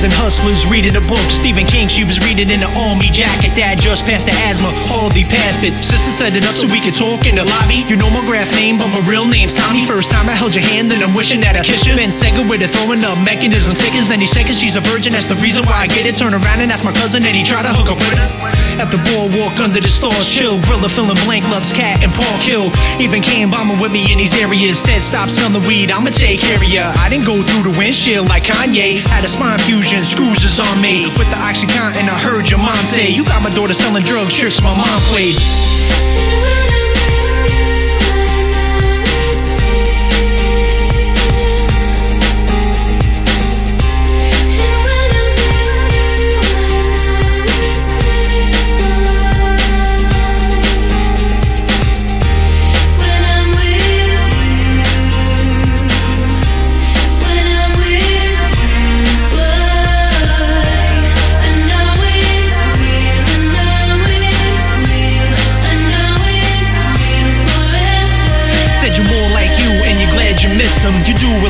and hustlers reading a book. Stephen King, she was reading in an army jacket. Dad just passed the asthma, hardly passed it. Sister set it up so we could talk in the lobby. You know my graph name, but my real name's Tommy. First time I held your hand, then I'm wishing that I kiss you. Ben second with a throwing up mechanism seconds. Then he said, she's a virgin, that's the reason why I get it. Turn around and ask my cousin, and he tried to hook up with her. At the boardwalk under the stars, chill. Grilla filling blank, loves cat and Paul Kill. Even came bombing with me in these areas. Dead stop selling weed, I'ma take care of ya. I didn't go through the windshield like Kanye. Had a spine fusion, screws is on me. With the Oxycontin, I heard your mom say, You got my daughter selling drugs, tricks my mom played.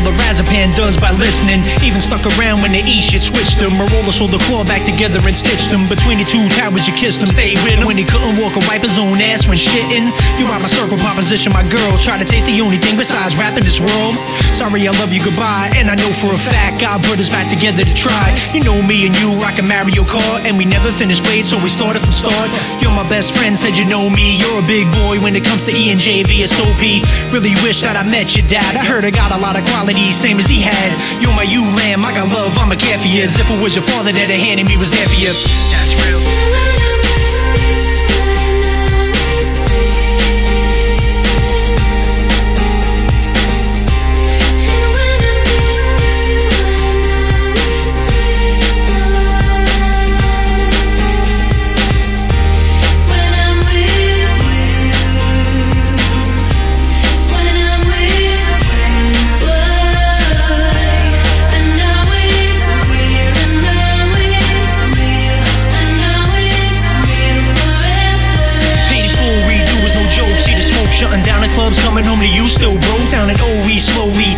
Lorazepam does by listening. Even stuck around when the E shit switched them. Marola sold the claw back together and stitched them. Between the two towers, you kissed him. Stayed with him when he couldn't walk or wipe his own ass when shitting. You are my circle proposition, my girl. Try to take the only thing besides rap in this world. Sorry, I love you, goodbye. And I know for a fact God put us back together to try. You know me and you rockin' Mario Kart, and we never finished played, so we started from start. You're my best friend, said you know me. You're a big boy when it comes to E and J VSOP. Really wish that I met your dad. I heard I got a lot of qualities, same as he had. You're my you lamb, I got love, I'ma care for you. As if it was your father that had handed me was there for you. That's real. Clubs, coming home to you. Still broke down at OE, slowly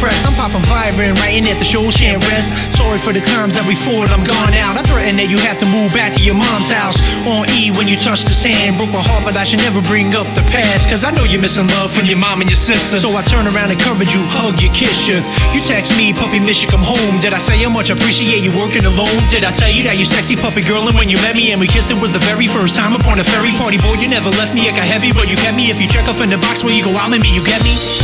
depressed. I'm popping vibrant, writing at the shows, can't rest. Sorry for the times that we fought, I'm gone out. I threatened that you have to move back to your mom's house. On E when you touched his hand, broke my heart, but I should never bring up the past. Cause I know you're missing love from your mom and your sister. So I turn around and covered you, hug you, kiss you. You text me, puppy, miss you, come home. Did I say how much I appreciate you working alone? Did I tell you that you sexy puppy girl and when you met me and we kissed it was the very first time upon a ferry party boy you never left me I got heavy but you kept me if you check off in the box where you go out me you get me